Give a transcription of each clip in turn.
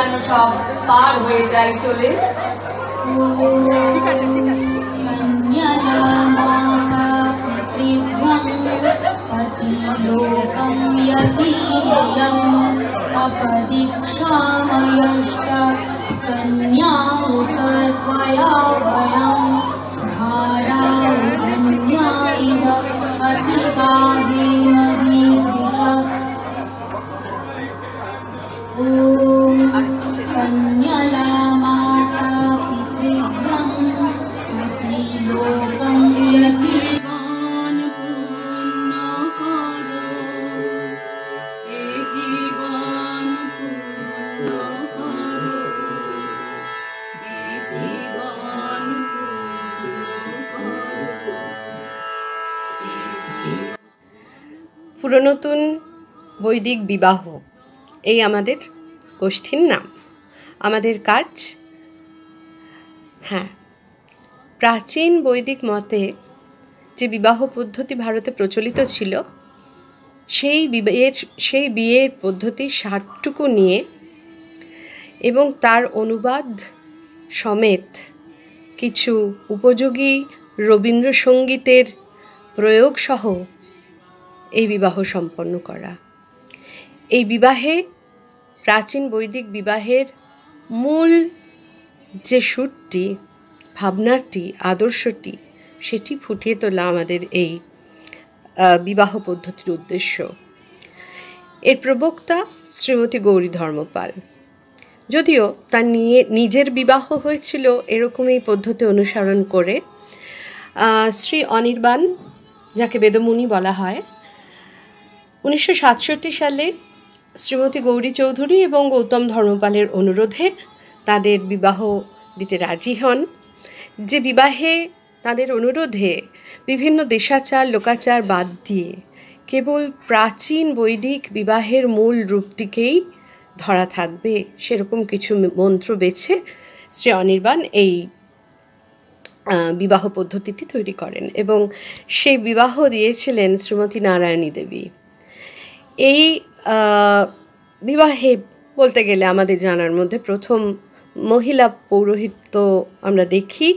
যেন সব পার হয়ে যায় চলে कन्यलामाता पितृभ्यम् अतिलोकं यतीयम् अपदीक्षामयष्ट कन्या उपत्वया वयं धाराधन्या इव अतिगाहे महीदृश ॐ পুরনতুন বৈদিক বিবাহ এই আমাদের গোষ্ঠীর নাম। আমাদের কাজ? হ্যাঁ। প্রাচীন বৈদিক মতে যে বিবাহ পদ্ধতি ভারতে প্রচলিত ছিল, সেই বিয়ের সেই বিয়ের পদ্ধতির সারটুকু নিয়ে এবং তার অনুবাদ সমেত কিছু উপযোগী রবীন্দ্রসঙ্গীতের প্রয়োগসহ এই বিবাহ সম্পন্ন করা। এই বিবাহে, প্রাচীন বৈদিক বিবাহের মূল যে সুরটি, ভাবনাটি, আদর্শটি, সেটি ফুটিয়ে তোলা আমাদের এই বিবাহ পদ্ধতির উদ্দেশ্য। এর প্রবক্তা শ্রীমতী গৌরী ধর্মপাল। যদিও তার নিয়ে, নিজের বিবাহ হয়েছিল এরকম এই পদ্ধতি অনুসরণ করে শ্রী অনির্বাণ, যাকে বেদমুনি বলা হয়, উনিশশো সাতষট্টি সালে শ্রীমতী গৌরী চৌধুরী এবং গৌতম ধর্মপালের অনুরোধে তাদের বিবাহ দিতে রাজি হন। যে বিবাহে তাদের অনুরোধে বিভিন্ন দেশাচার, লোকাচার বাদ দিয়ে কেবল প্রাচীন বৈদিক বিবাহের মূল রূপটিকেই ধরা থাকবে সেরকম কিছু মন্ত্র বেছে শ্রী অনির্বাণ এই বিবাহ পদ্ধতিটি তৈরি করেন এবং সেই বিবাহ দিয়েছিলেন শ্রীমতী নারায়ণী দেবী। এই বিবাহে বলতে গেলে আমাদের জানার মধ্যে প্রথম মহিলা পৌরোহিত্য আমরা দেখি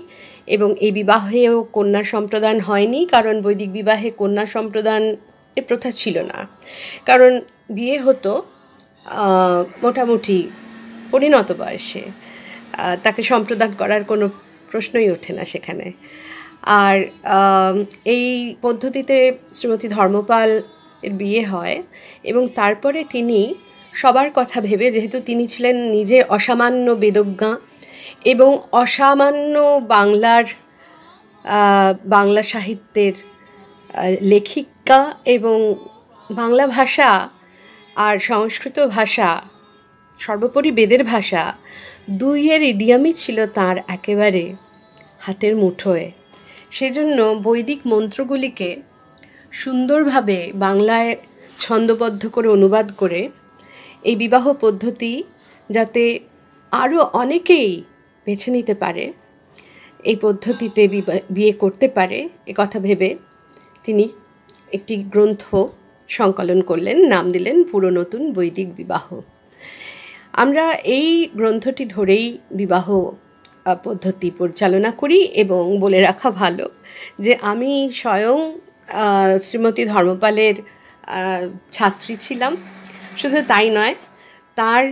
এবং এই বিবাহেও কন্যা সম্প্রদান হয়নি কারণ বৈদিক বিবাহে কন্যা সম্প্রদান এর প্রথা ছিল না। কারণ বিয়ে হতো মোটামুটি পরিণত বয়সে। তাকে সম্প্রদান করার কোনো প্রশ্নই ওঠে না সেখানে। আর এই পদ্ধতিতে শ্রীমতী ধর্মপাল বিয়ে হয় এবং তারপরে তিনি সবার কথা ভেবে, যেহেতু তিনি ছিলেন নিজে অসামান্য বেদজ্ঞা এবং অসামান্য বাংলার বাংলা সাহিত্যের লেখিকা এবং বাংলা ভাষা আর সংস্কৃত ভাষা, সর্বোপরি বেদের ভাষা, দুইয়ের ইডিয়ামই ছিল তার একেবারে হাতের মুঠোয়। সেজন্য বৈদিক মন্ত্রগুলিকে সুন্দরভাবে বাংলায় ছন্দবদ্ধ করে, অনুবাদ করে এই বিবাহ পদ্ধতি যাতে আরও অনেকেই বেছে নিতে পারে, এই পদ্ধতিতে বিয়ে করতে পারে, এ কথা ভেবে তিনি একটি গ্রন্থ সংকলন করলেন, নাম দিলেন পুরো নতুন বৈদিক বিবাহ। আমরা এই গ্রন্থটি ধরেই বিবাহ পদ্ধতি পরিচালনা করি এবং বলে রাখা ভালো যে আমি স্বয়ং শ্রীমতী ধর্মপালের ছাত্রী ছিলাম। শুধু তাই নয়, তার,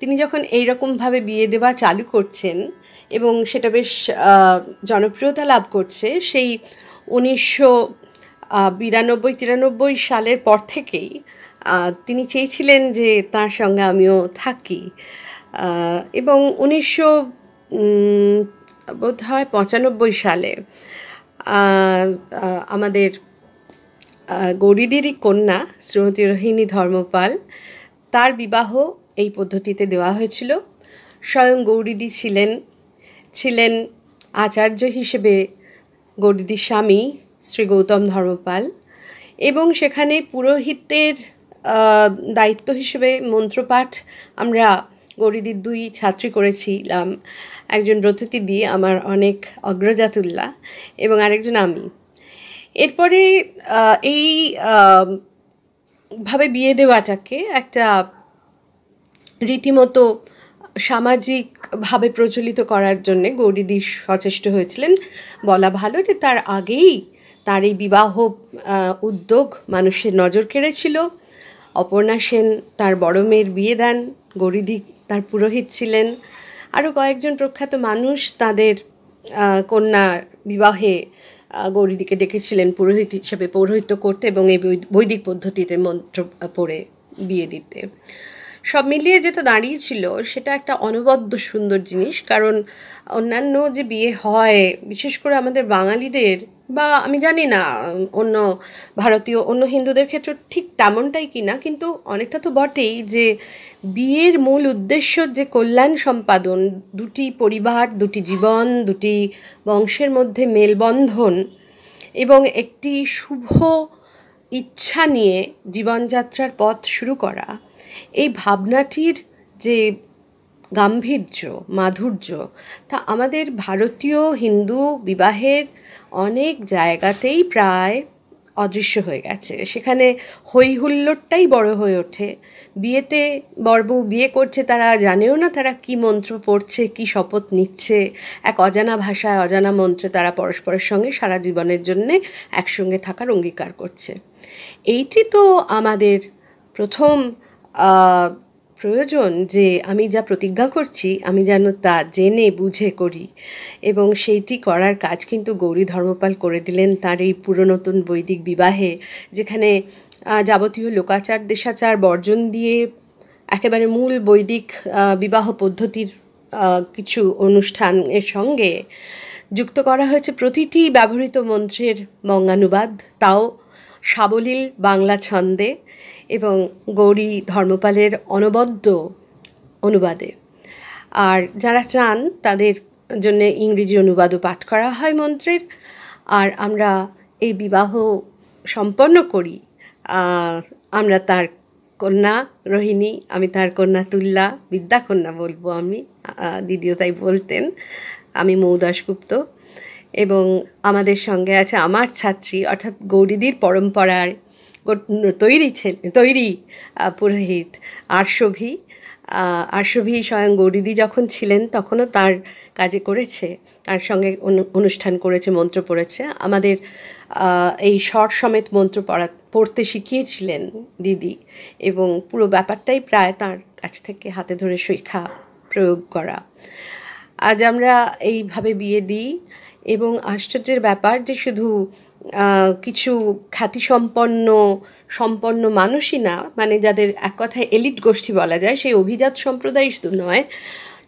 তিনি যখন এই রকমভাবে বিয়ে দেওয়া চালু করছেন এবং সেটা বেশ জনপ্রিয়তা লাভ করছে, সেই উনিশশো বিরানব্বই, তিরানব্বই সালের পর থেকেই তিনি চেয়েছিলেন যে তার সঙ্গে আমিও থাকি। এবং উনিশশো বোধ হয় পঁচানব্বই সালে আমাদের গৌরীদেরই কন্যা, শ্রীমতী রোহিণী ধর্মপাল। তার বিবাহ এই পদ্ধতিতে দেওয়া হয়েছিল। স্বয়ং গৌরীদি ছিলেন ছিলেন আচার্য হিসেবে গৌরীদির স্বামী শ্রী গৌতম ধর্মপাল এবং সেখানে পুরোহিতের দায়িত্ব হিসেবে মন্ত্রপাঠ আমরা গৌরীদির দুই ছাত্রী করেছিলাম। একজন ব্রততী দিয়ে আমার অনেক অগ্রজাতুল্লাহ এবং আরেকজন আমি। এরপরে এই ভাবে বিয়ে দেওয়াটাকে একটা রীতিমতো সামাজিকভাবে প্রচলিত করার জন্যে গৌরীদি সচেষ্ট হয়েছিলেন। বলা ভালো যে তার আগেই তার এই বিবাহ উদ্যোগ মানুষের নজর কেড়েছিল। অপর্ণা সেন তার বড় মেয়ের বিয়ে দেন গৌরীদি তার পুরোহিত ছিলেন। আরও কয়েকজন প্রখ্যাত মানুষ তাদের আহ, কন্যার বিবাহে গৌরীদিকে ডেকেছিলেন পুরোহিত হিসেবে পৌরোহিত্য করতে এবং এই বৈদিক পদ্ধতিতে মন্ত্র পড়ে বিয়ে দিতে। সব মিলিয়ে যেটা দাঁড়িয়েছিল, সেটা একটা অনবদ্য সুন্দর জিনিস, কারণ অন্যান্য যে বিয়ে হয়, বিশেষ করে আমাদের বাঙালিদের বা আমি জানি না, অন্য ভারতীয়, অন্য হিন্দুদের ক্ষেত্রে ঠিক তেমনটাই কিনা কিন্তু অনেকটা তো বটেই যে বিয়ের মূল উদ্দেশ্য যে কল্যাণ সম্পাদন, দুটি পরিবার, দুটি জীবন, দুটি বংশের মধ্যে মেলবন্ধন এবং একটি শুভ ইচ্ছা নিয়ে জীবনযাত্রার পথ শুরু করা, এই ভাবনাটির যে গাম্ভীর্য, মাধুর্য। তা আমাদের ভারতীয় হিন্দু বিবাহের অনেক জায়গাতেই প্রায় অদৃশ্য হয়ে গেছে। সেখানে হই হুল্লোড়টাই বড় হয়ে ওঠে। বিয়েতে বরবউ বিয়ে করছে, তারা জানেও না তারা কি মন্ত্র পড়ছে, কি শপথ নিচ্ছে। এক অজানা ভাষায় অজানা মন্ত্রে তারা পরস্পরের সঙ্গে সারা জীবনের জন্যে একসঙ্গে থাকার অঙ্গীকার করছে। এইটি তো আমাদের প্রথম প্রয়োজন যে আমি যা প্রতিজ্ঞা করছি, আমি যেন তা জেনে বুঝে করি। এবং সেইটি করার কাজ কিন্তু গৌরী ধর্মপাল করে দিলেন তার এই পুরনতুন বৈদিক বিবাহে, যেখানে যাবতীয় লোকাচার, দেশাচার, বর্জন দিয়ে একেবারে মূল বৈদিক বিবাহ পদ্ধতির কিছু অনুষ্ঠানের সঙ্গে যুক্ত করা হয়েছে। প্রতিটি ব্যবহৃত মন্ত্রের বঙ্গানুবাদ তাও সাবলীল বাংলা ছন্দে। এবং গৌরী ধর্মপালের অনবদ্য অনুবাদে। আর যারা চান তাদের জন্য ইংরেজি অনুবাদও পাঠ করা হয় মন্ত্রের। আর আমরা এই বিবাহ সম্পন্ন করি। আমরা তার কন্যা রোহিণী, আমি তার কন্যা তুল্লা বিদ্যাকন্যা বলব আমি দিদিও তাই বলতেন, আমি মৌ দাশগুপ্ত। এবং আমাদের সঙ্গে আছে আমার ছাত্রী, অর্থাৎ গৌরীদির পরম্পরার তৈরি ছেলে, তৈরি পুরোহিত, আরশভি আরশভি স্বয়ং গৌরীদি যখন ছিলেন তখনও তার কাজে করেছে, তার সঙ্গে অনু- অনুষ্ঠান করেছে, মন্ত্র পড়েছে। আমাদের এই স্বর সমেত মন্ত্র পড়া পড়তে শিখিয়েছিলেন দিদি এবং পুরো ব্যাপারটাই প্রায় তার কাছ থেকে হাতে ধরে শেখা প্রয়োগ করা। আজ আমরা এইভাবে বিয়ে দিই এবং আশ্চর্যের ব্যাপার যে শুধু কিছু খ্যাতিসম্পন্ন, সম্পন্ন মানুষই না মানে যাদের এক কথায় এলিট গোষ্ঠী বলা যায়, সেই অভিজাত সম্প্রদায় শুধু নয়,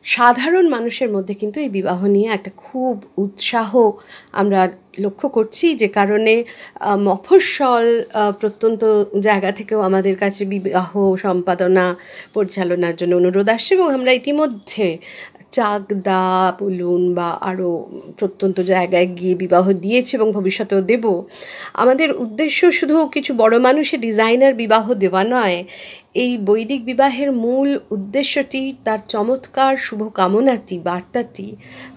সাধারণ মানুষের মধ্যে কিন্তু এই বিবাহ নিয়ে একটা খুব উৎসাহ আমরা লক্ষ্য করছি যে কারণে মফস্বল প্রত্যন্ত জায়গা থেকেও আমাদের কাছে বিবাহ সম্পাদনা পরিচালনার জন্য অনুরোধ আসছে এবং আমরা ইতিমধ্যে চাকদা বলুন বা আরও প্রত্যন্ত জায়গায় গিয়ে বিবাহ দিয়েছে এবং ভবিষ্যতেও দেব। আমাদের উদ্দেশ্য শুধু কিছু বড় মানুষের ডিজাইনার বিবাহ দেওয়া নয়, এই বৈদিক বিবাহের মূল উদ্দেশ্যটি তার চমৎকার শুভ কামনাটি বার্তাটি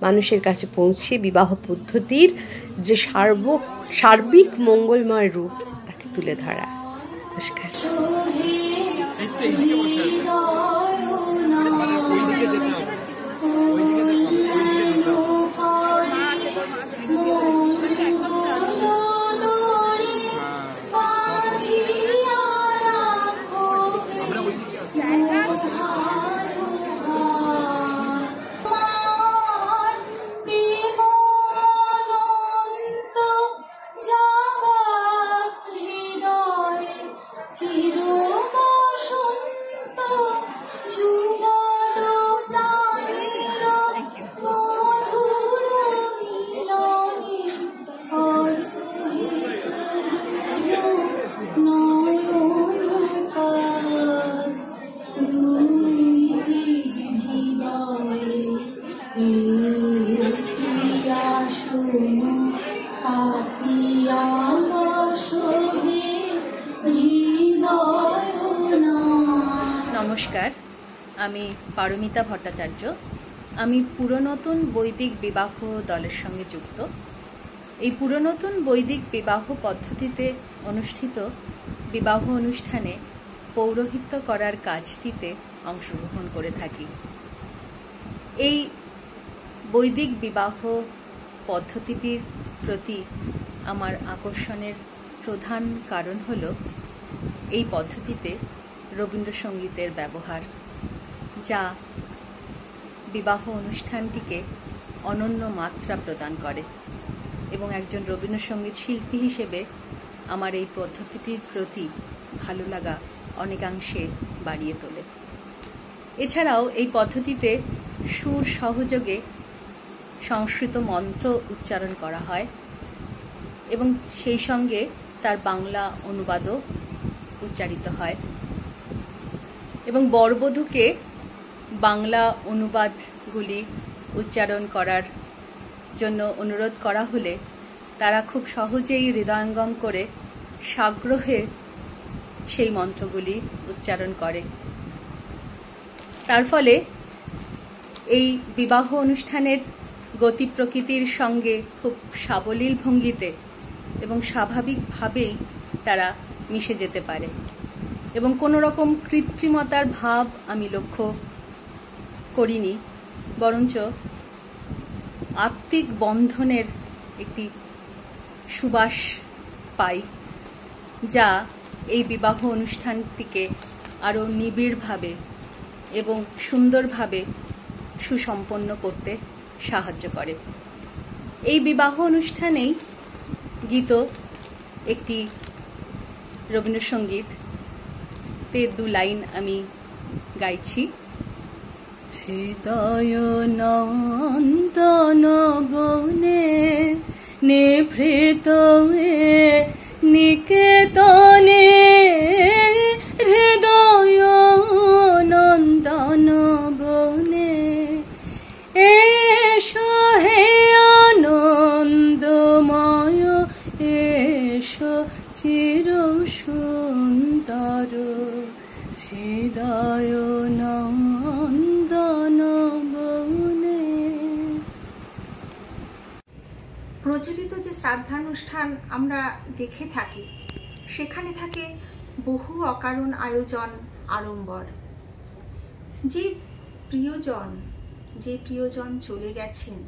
মানুষের কাছে পৌঁছে বিবাহ পদ্ধতির যে সার্ব, সার্বিক মঙ্গলময় রূপ তাকে তুলে ধরা। নমস্কার। আমি পারমিতা ভট্টাচার্য। আমি পুরনতুন বৈদিক বিবাহ দলের সঙ্গে যুক্ত। এই পুরনতুন বৈদিক বিবাহ পদ্ধতিতে অনুষ্ঠিত বিবাহ অনুষ্ঠানে পৌরোহিত্য করার কাজটিতে অংশগ্রহণ করে থাকি। এই বৈদিক বিবাহ পদ্ধতিটির প্রতি আমার আকর্ষণের প্রধান কারণ হল, এই পদ্ধতিতে রবীন্দ্রসঙ্গীতের ব্যবহার যা বিবাহ অনুষ্ঠানটিকে অনন্য মাত্রা প্রদান করে এবং একজন রবীন্দ্রসঙ্গীত শিল্পী হিসেবে আমার এই পদ্ধতিটির প্রতি ভালো লাগা অনেকাংশে বাড়িয়ে তোলে। এছাড়াও এই পদ্ধতিতে সুর সহযোগে সংস্কৃত মন্ত্র উচ্চারণ করা হয় এবং সেই সঙ্গে তার বাংলা অনুবাদও উচ্চারিত হয় এবং বরবধূকে বাংলা অনুবাদগুলি উচ্চারণ করার জন্য অনুরোধ করা হলে তারা খুব সহজেই হৃদয়ঙ্গম করে সাগ্রহে সেই মন্ত্রগুলি উচ্চারণ করে। তার ফলে এই বিবাহ অনুষ্ঠানের গতি প্রকৃতির সঙ্গে খুব সাবলীল ভঙ্গিতে এবং স্বাভাবিকভাবেই তারা মিশে যেতে পারে। এবং কোনো রকম কৃত্রিমতার ভাব আমি লক্ষ্য করিনি, বরঞ্চ আত্মিক বন্ধনের একটি সুবাস পাই, যা এই বিবাহ অনুষ্ঠানটিকে আরও নিবিড়ভাবে এবং সুন্দরভাবে সুসম্পন্ন করতে সাহায্য করে। এই বিবাহ অনুষ্ঠানেই গীত, একটি রবীন্দ্রসঙ্গীত, তে দু লাইন আমি গাইছি। হৃদয় নন্দন বনে নিভৃত নিকেতনে হৃদয় নন্দন বনে এস হে আনন্দময় এস চির সুন্দর হৃদয় শ্রাদ্ধানুষ্ঠান আমরা দেখে থাকি। সেখানে থাকে বহু অকারণ আয়োজন আড়ম্বর। যে প্রিয়জন যে প্রিয়জন চলে গেছেন,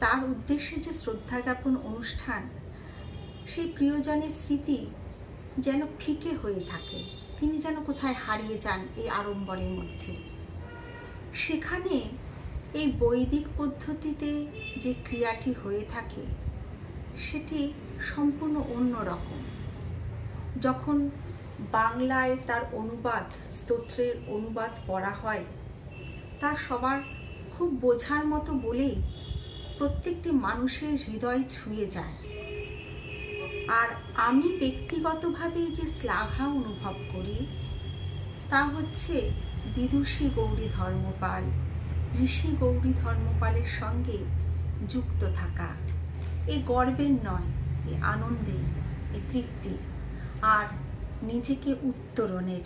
তার উদ্দেশ্যে যে শ্রদ্ধা জ্ঞাপন অনুষ্ঠান, সেই প্রিয়জনের স্মৃতি যেন ফিকে হয়ে থাকে। তিনি যেন কোথায় হারিয়ে যান এই আড়ম্বরের মধ্যে। সেখানে এই বৈদিক পদ্ধতিতে যে ক্রিয়াটি হয়ে থাকে সেটি সম্পূর্ণ অন্য রকম। যখন বাংলায় তার অনুবাদ, স্তোত্রের অনুবাদ পড়া হয়, তা সবার খুব বোঝার মতো বলেই প্রত্যেকটি মানুষের হৃদয় ছুঁয়ে যায়। আর আমি ব্যক্তিগতভাবে যে শ্লাঘা অনুভব করি, তা হচ্ছে বিদুষী গৌরী ধর্মপাল, ঋষি গৌরী ধর্মপালের সঙ্গে যুক্ত থাকা। এ গর্বের নয়, এ আনন্দের, এ তৃপ্তির, আর নিজেকে উত্তরণের।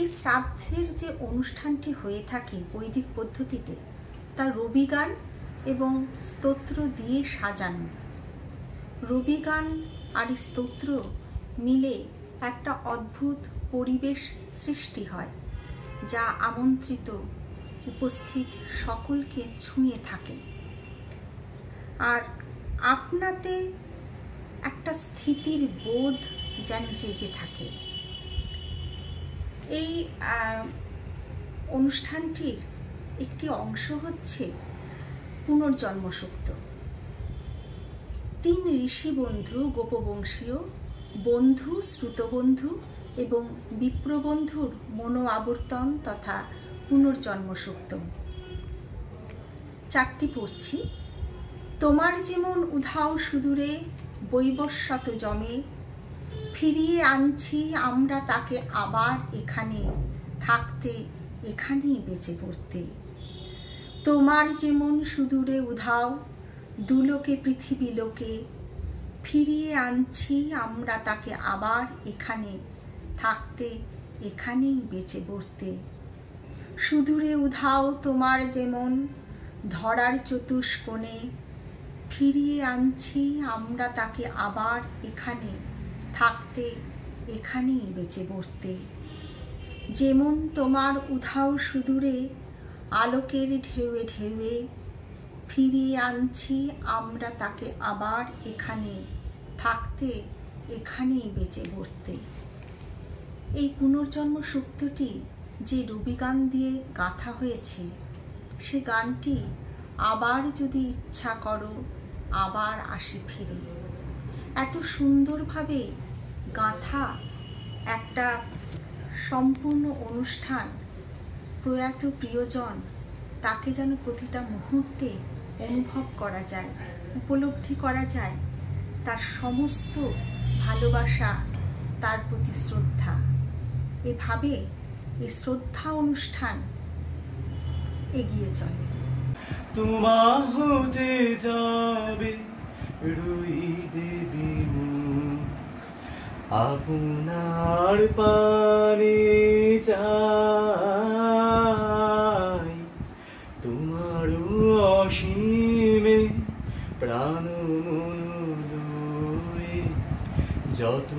এই শ্রাদ্ধের যে অনুষ্ঠানটি হয়ে থাকে বৈদিক পদ্ধতিতে, তা রবিগান এবং স্তোত্র দিয়ে সাজানো। রবিগান আর স্তোত্র মিলে একটা অদ্ভুত পরিবেশ সৃষ্টি হয়, যা আমন্ত্রিত উপস্থিত সকলকে ছুঁয়ে থাকে। আর আপনাতে একটা স্থিতির বোধ যেন জেগে থাকে। এই অনুষ্ঠানটির একটি অংশ হচ্ছে পুনর্জন্ম সুক্ত তিন ঋষি বন্ধু গোপবংশীয়, বন্ধু, শ্রুতবন্ধু এবং বিপ্রবন্ধুর মনো আবর্তন তথা পুনর্জন্ম সুক্ত চারটি পড়ছি। তোমার যেমন উধাও সুদূরে বৈবস্বত জমে, ফিরিয়ে আনছি আমরা তাকে আবার এখানে, থাকতে এখানেই বেঁচে পড়তে। তোমার যেমন সুদূরে উধাও, দুলোকে পৃথিবী লোকে, ফিরিয়ে আনছি আমরা তাকে আবার এখানে, থাকতে এখানেই বেঁচে পড়তে। সুদূরে উধাও তোমার যেমন ধরার চতুষ্কোণে ফিরিয়ে আনছি, আমরা তাকে আবার এখানে থাকতে, এখানেই বেঁচে বর্তে যেমন তোমার উধাও সুদূরে, আলোকের ঢেউয়ে ঢেউয়ে ফিরিয়ে আনছি, আমরা তাকে আবার এখানে থাকতে, এখানেই বেঁচে বর্তে এই পুনর্জন্ম সুক্তটি যে রবি গান দিয়ে গাঁথা হয়েছে, সে গানটি আবার যদি ইচ্ছা করো আবার আসি ফিরে। এত সুন্দরভাবে গাঁথা একটা সম্পূর্ণ অনুষ্ঠান প্রয়াত প্রিয়জন তাকে যেন প্রতিটা মুহূর্তে অনুভব করা যায়, উপলব্ধি করা যায়, তার সমস্ত ভালোবাসা তার প্রতি শ্রদ্ধা। এভাবে এই শ্রদ্ধা অনুষ্ঠান এগিয়ে চলে। তোমা হতে যাবে রুই দেবী। আপনার পানে চাই তোমার অসীমে প্রাণ যত